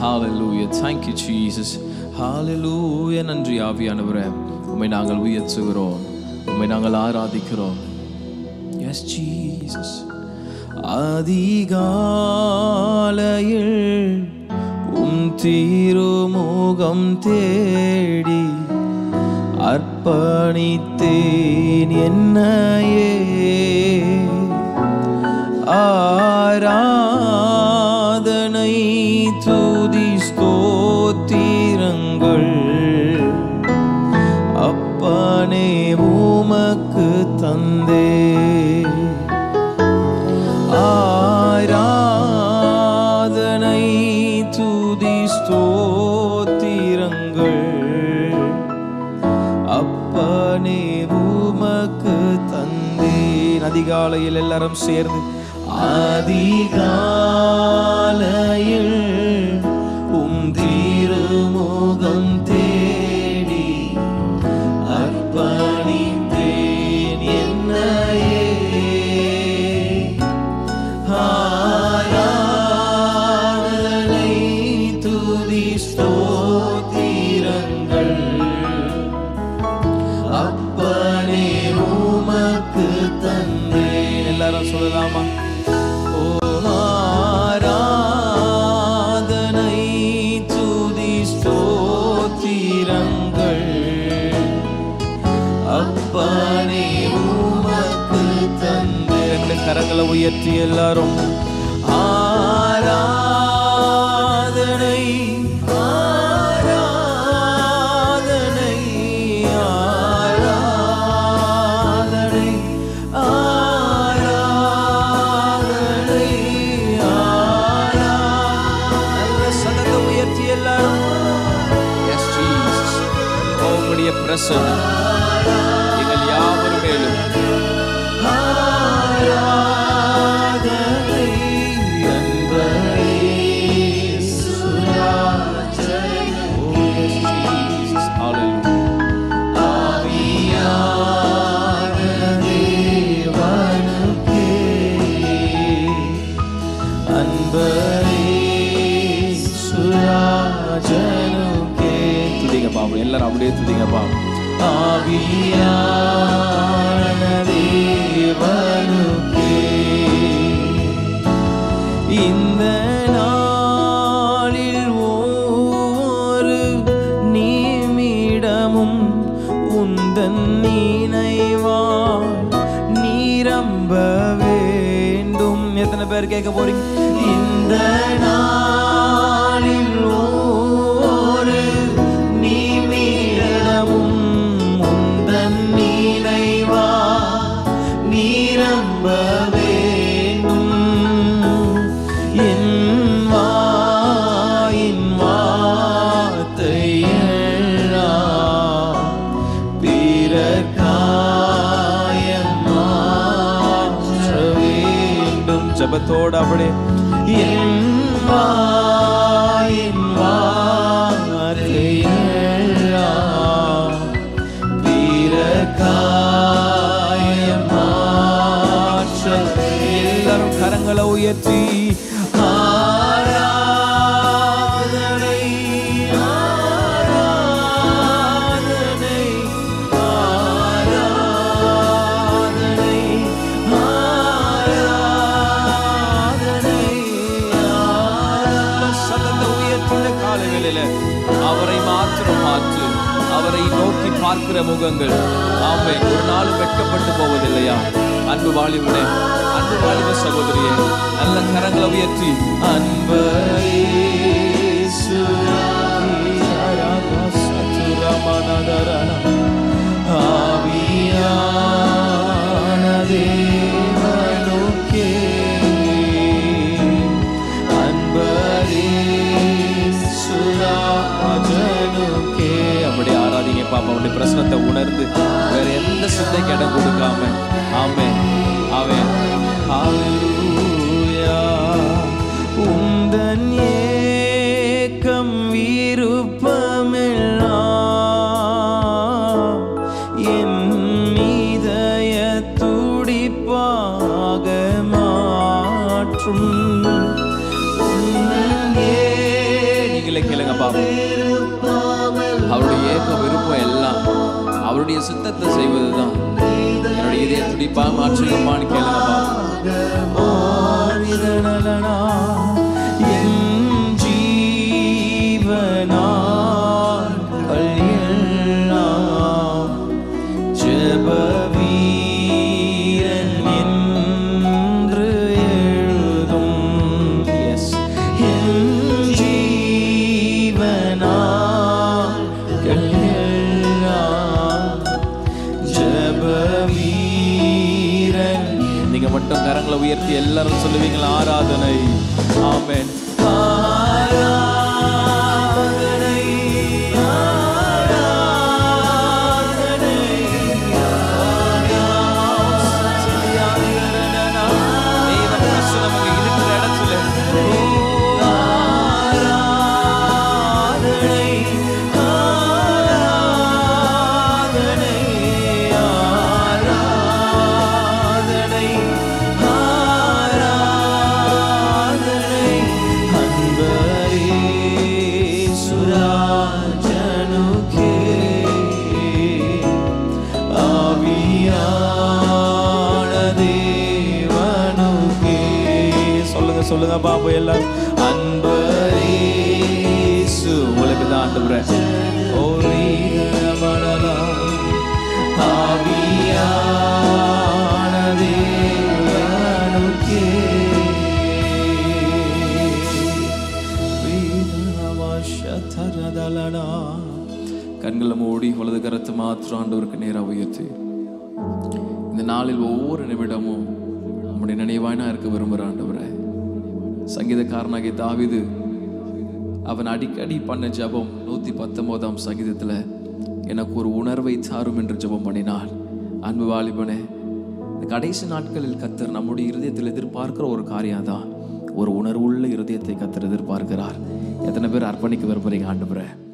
Hallelujah. Thank you Jesus Jesus. நன்றி ஆவியானவரே உண்மை நாங்கள் உயர்த்துகிறோம் உண்மை நாங்கள் ஆராதிக்கிறோம் எஸ் ஜீசஸ் அதிகாலையில் உம் தீருமுகம் தேடி அர்ப்பணித்தேன் என்னையே ஆ தந்தே ஆராதனை துதி ஸ்தோத்திரங்கள். அப்பனே உமக்கு தந்தேன் அதிகாலையில் எல்லாரும் சேர்ந்து அதிகாலையில் உம் திருமுகம் தே அப்பனே உமக்கு தந்தே. ரெண்டு கரங்களை உயர்த்தி எல்லாரும் ஆராதனை ஆராதனை ராஜனுக்கே துதிங்கப்பா அப்படி எல்லாரும் அப்படியே துதிங்கப்பா. ஆவியான தேவனுக்கே இந்த நாளில் ஒவ்வொரு நீமிடமும் உந்தன் நினைவா நீரம்ப வேண்டும். எத்தனை பேர் கேட்க போறீங்க? இந்த நாளில் வேண்டும் ஜபத்தோடு அப்படியே என் வாயின் வார்த்தை பார்க்கிற முகங்கள் ஆமை ஒரு நாளும் வெட்கப்பட்டு போவதில்லையா? அன்பு வாலிபனே அன்பு வாலிப சகோதரியே நல்ல கரங்களை உயர்த்தி அன்பரே. பாப்பா அவனுடைய பிரச்சனத்தை உணர்ந்து வேற எந்த சிந்தைக்கு இடம் கொடுக்காம. ஆமே ஹalleluya. உந்தன் ஏக்கம் விருப்பமெல்லாம் என் இதய துடிப்பாக மாற்றும். உன் பாப்பா. அவருடைய ஏக விருப்பம் எல்லாம் அவருடைய சித்தத்தை செய்வதுதான். என்னுடைய இதய துடிப்பா மாற்றுங்கம்மான்னு கேளுங்க பாப்பா நீங்க மட்டும் கரங்களை உயர்த்தி எல்லாரும் சொல்லுவீங்களா ஆராதனை. ஆமென். சொல்லுங்க பாபு எல்லாரும். அன்பரீசு உங்களுக்கு தான் ஆண்டவரே. ஓ ரீகரமணலாம் கண்களை மூடி உலது கருத்து மாத்திரம் ஆண்டவருக்கு நேராக உயர்த்தி. இந்த நாளில் ஒவ்வொரு நிமிடமும் நம்முடைய நினைவாய் நான் இருக்க விரும்புகிற ஆண்டவரை. சங்கீதக்காரனாகிய தாவிது அவன் அடிக்கடி பண்ண ஜெபம் நூற்றி பத்தொம்போதாம் சங்கீதத்தில் எனக்கு ஒரு உணர்வை சாரும் என்று ஜெபம் பண்ணினான். அன்பு வாலிபனே இந்த கடைசி நாட்களில் கத்தர் நம்முடைய இருதயத்தில் எதிர்பார்க்கிற ஒரு காரியம் தான். ஒரு உணர்வுள்ள இருதயத்தை கத்தர் எதிர்பார்க்கிறார். எத்தனை பேர் அர்ப்பணிக்க விரும்புறீங்க ஆண்டு